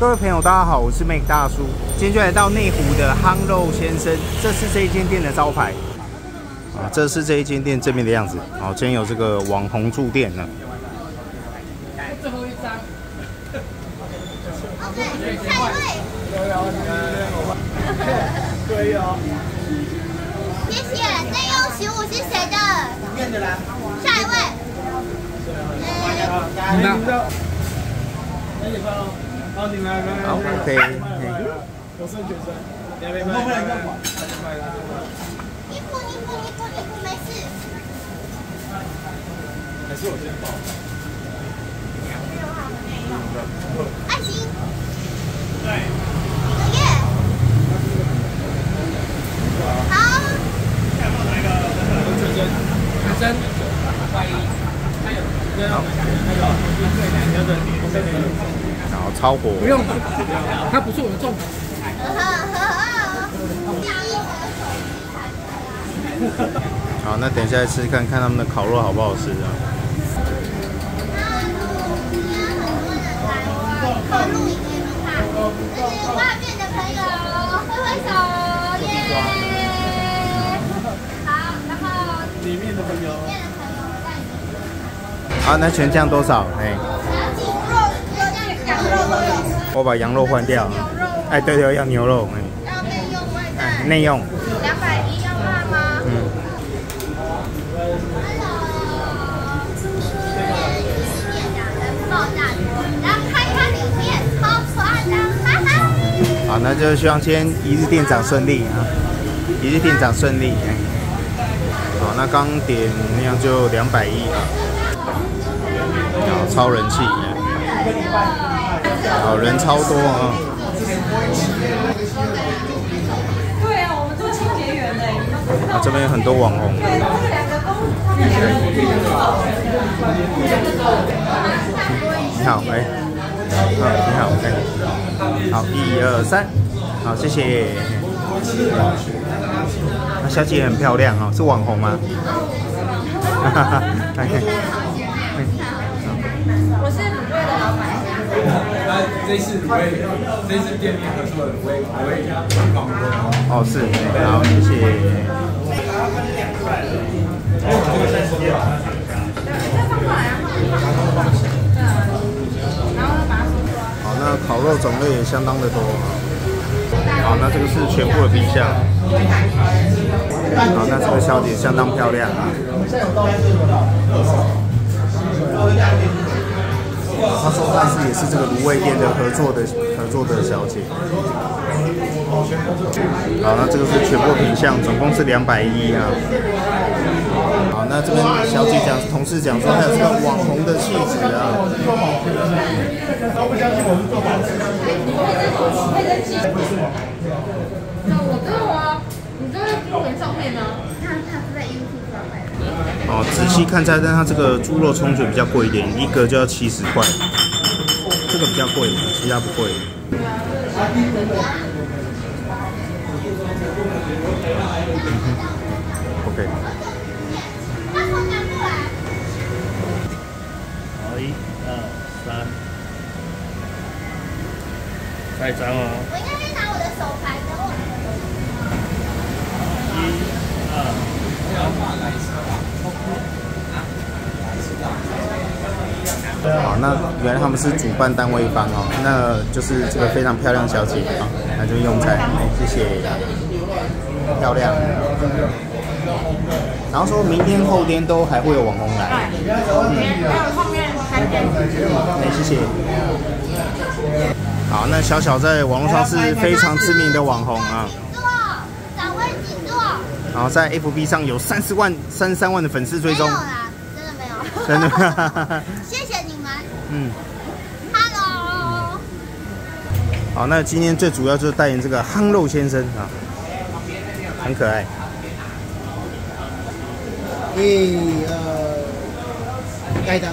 各位朋友，大家好，我是 Make 大叔。今天就来到内湖的夯肉先生，这是这一间店的招牌啊，这是这一间店正面的样子。好，今天有这个网红驻店呢。最后一张。OK，下一位。可以哦。谢谢。内用十五是谁的？面的啦。下一位。你呢？那你看喽。好，OK。我剩全身。你还没买？衣服，衣服，衣服，衣服，没事。还是我先报。爱心。对。一个月。好。哪个？全身。全身。外衣。好。那个。你要等。然后超火，不用，它不是我的重点。好，那等一下吃看看他们的烤肉好不好吃啊？外面的朋友，挥挥手，耶！好，然后里面的朋友，里面的朋友在。好，那全酱多少？哎。我把羊肉换掉。哎，对对，要牛肉。哎。要内用外带。内用。两百一要辣吗？嗯。好，那就希望今天一日店长顺利啊！一日店长顺利。好，那刚点那样就两百一啊。超人气。好人超多啊！对啊，我们做清洁员的。啊，这边有很多网红。你好，哎，好，你好，哎，好，一二三，好，谢谢。那小姐很漂亮哦，是网红吗？哈哈哈，我这次会，这次店面合作的广的哦。是，好，谢谢。好，那烤肉种类也相当的多。好，那这个是全部的冰箱。好，那这个小姐相当漂亮。他说他是也是这个卤味店的合作的合作的小姐。好，那这个是全部品相，总共是两百一啊。好，那这边小姐讲，同事讲说还有这个网红的气质啊。都不相信我们做保持。那我这个啊，你这个不能照片啊。哦，仔细看菜单，它这个猪肉葱卷比较贵一点，一个就要七十块，这个比较贵，其他不贵。OK。好，一、二、三，太脏了。我应该先拿我的手牌等我。一、二，要马来好，那原来他们是主办单位方哦，那就是这个非常漂亮小姐啊，那就用餐，谢谢，漂亮。然后说明天后天都还会有网红来，嗯，后面三天，哎，谢谢。好，那小小在网络上是非常知名的网红啊。然后在 FB 上有三十万、三十三万的粉丝追踪。真的没有。真的。嗯。Hello。好，那今天最主要就是代言这个憨肉先生啊，很可爱。一、二，盖章。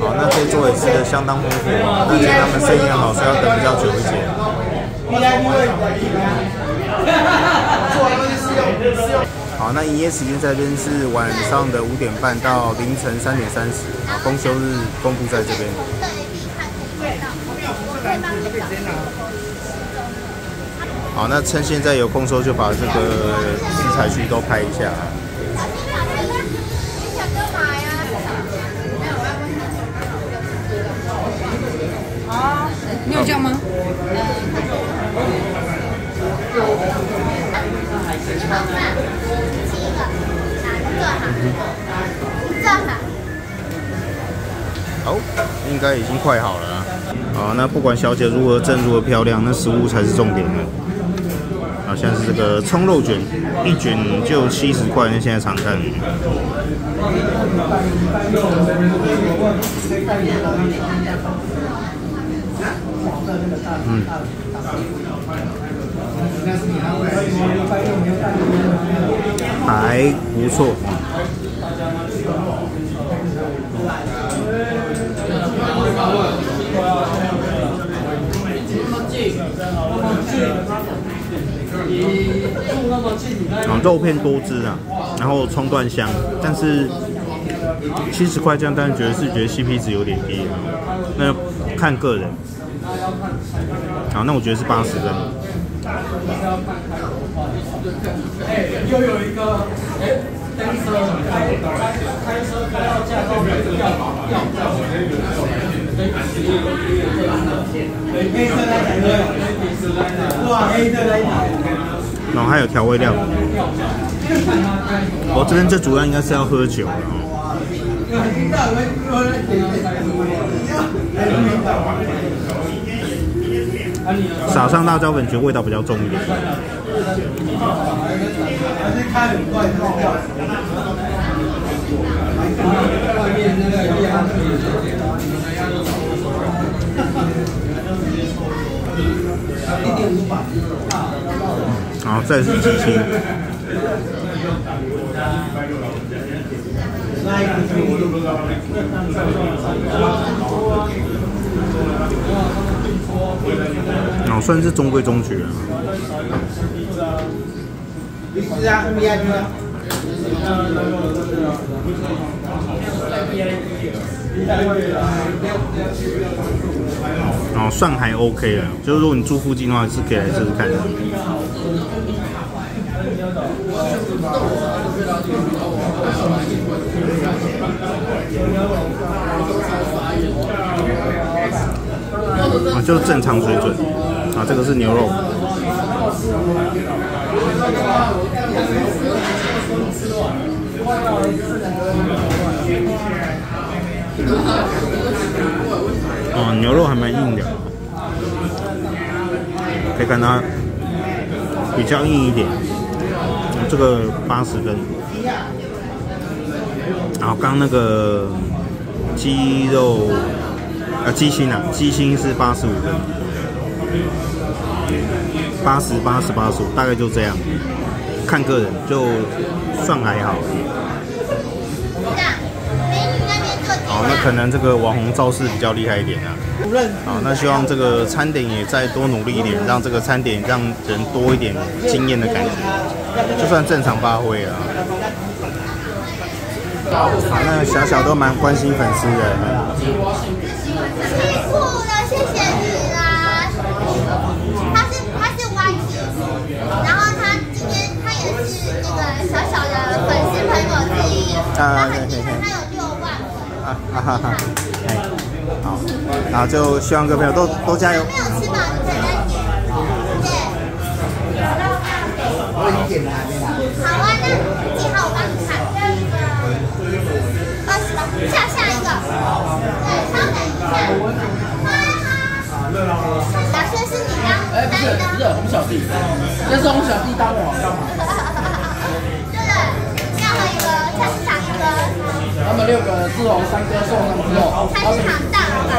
好，那这桌也吃的相当丰富啊，而且他们生意好，所以要等比较久一些。好，那营业时间这边是晚上的五点半到凌晨三点三十，啊，公休日公布在这边。好，那趁现在有空时候就把这个食材区都拍一下。啊，你有叫吗？好，应该已经快好了。啊，那不管小姐如何正，如何漂亮，那食物才是重点呢。好像是这个葱肉卷，一卷就七十块，那现在常看。嗯。还不错。啊，肉片多汁啊，然后葱段香，但是七十块这样，当然觉得是觉得 CP 值有点低啊，那看个人。好，那我觉得是八十分。又有一个，哎，单车，开车开到驾照没有要嘛？要要黑色来一台，哇，黑色来一台。然后还有调味料。我这边最主要应该是要喝酒了撒上辣椒粉，觉得味道比较重一点。好，再是鸡心。哦，算是中规中矩了。哦，算还 OK 了，就是如果你住附近的话，是可以来试试看的。啊，就是正常水准。啊，这个是牛肉。哦，牛肉还蛮硬的，可以看它比较硬一点。这个八十分。然后刚那个鸡肉，啊，鸡心啊，鸡心是八十五分，八十八十八十五，大概就这样，看个人就算还好。那可能这个网红造势比较厉害一点啊。好，那希望这个餐点也再多努力一点，让这个餐点让人多一点惊艳的感觉，就算正常发挥了。好，那小小都蛮关心粉丝的。辛苦了，谢谢你啦。他是他是 Y T，然后他今天他也是那个小小的粉丝朋友之一。啊，对对对。他有啊哈哈哈。哎，好，然后就希望各位朋友都都加油。没有吃饱，你可以再点。对。我已经点了，好啊，那几号我帮你看。下下一个，对，稍等一下。老师是你当哎，不是，不是红小弟，这是红小弟当我他们六个志宏三哥送上之后，菜市场大板。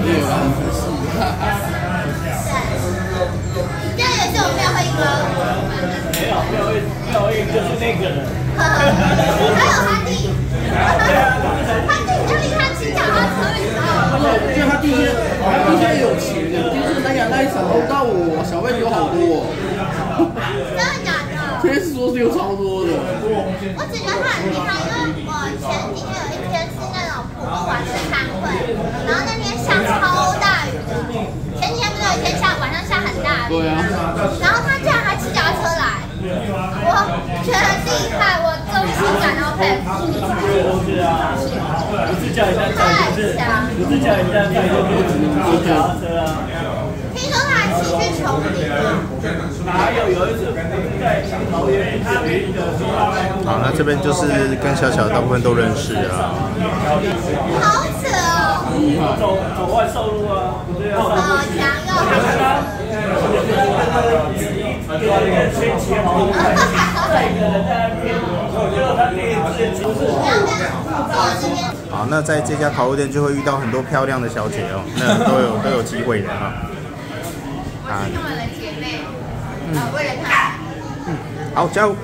六个很合适。对，这也是我们要喝一个。没有，没有，没有，就是那个人。还有他弟。他弟要离他骑脚踏车的时候，就他第一，他第一天有钱，第一次南亚那一场，我到我小妹有好多，真的假的？天使说是有超多的。我只觉得他很厉害，前几天有一天是那种普渡完的餐会，然后那天下超大雨的，前几天不是有一天下晚上下很大雨吗，然后他竟然还骑脚踏车来，我觉得厉害，我真心感到佩服。不是啊，不是叫不是叫脚踏车啊。听说他还骑去球里，哪有有一次？好，那这边就是跟小小大部分都认识啊。好扯哦！走走外售路啊，好强哦好那，在，这，家烤肉店就会遇到很多漂亮的小姐哦，那都有都有机会的哈啊。我是他们的姐妹，呃，为了他。好，加油！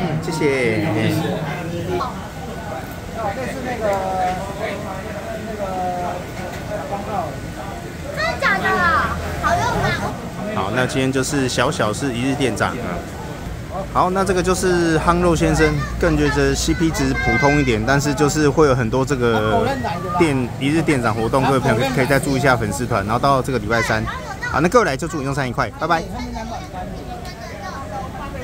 嗯，谢谢。真的假的？好用吗？好，那今天就是小小是一日店长啊。好，那这个就是夯肉先生，更觉得 CP 值普通一点，但是就是会有很多这个店一日店长活动，各位朋友可以再注意一下粉丝团，然后到这个礼拜三，好，那各位来就祝你用餐愉快，拜拜。